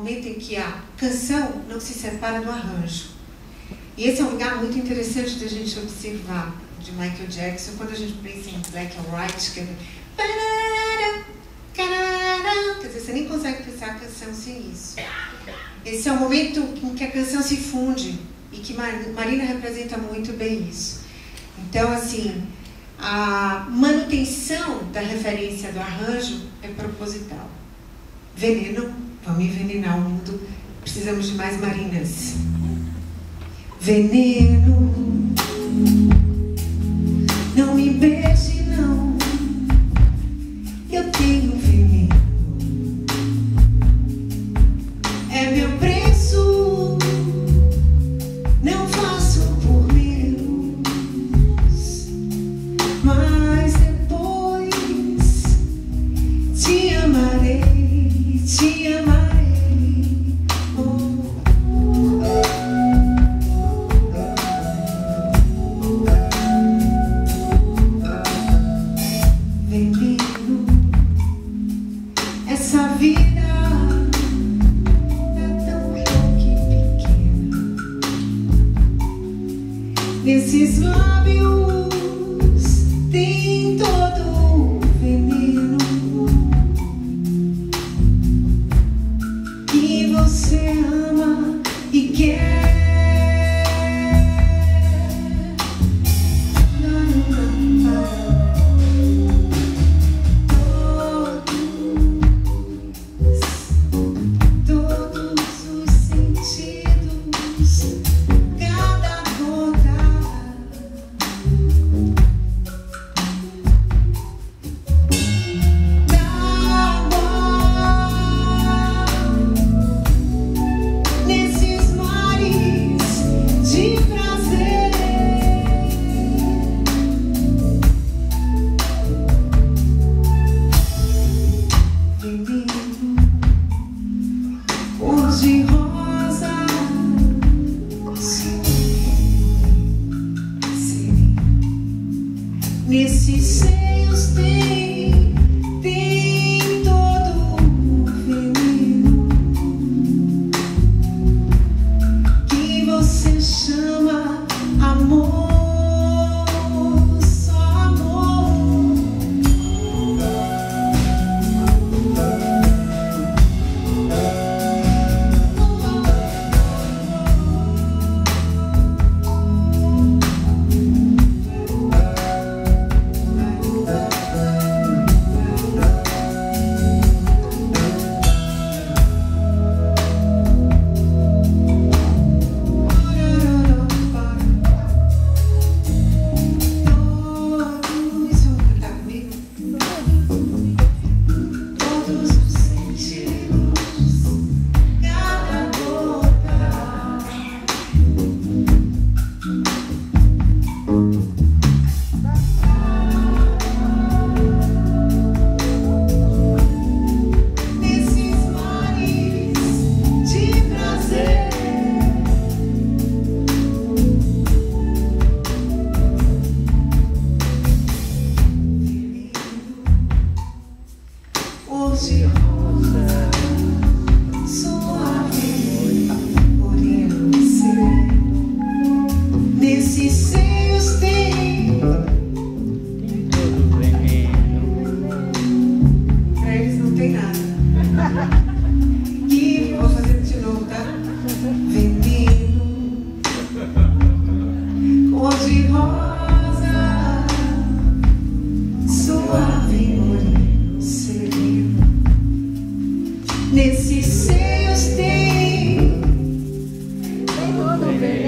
momento em que a canção não se separa do arranjo. E esse é um lugar muito interessante de a gente observar de Michael Jackson quando a gente pensa em Black and White, que é quer dizer, você nem consegue pensar a canção sem isso. Esse é o momento em que a canção se funde e que Marina representa muito bem isso. Então, assim, a manutenção da referência do arranjo é proposital. Veneno Vamos envenenar o mundo. Precisamos de mais marinas. Veneno. Não me beije, não. Eu tenho veneno. É meu preço. Não faço por menos. Mas depois te amarei. Te amarei. Nesses lábios tem todo nesses seios tem, de toda ovelha